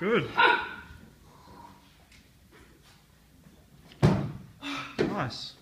Good. Nice.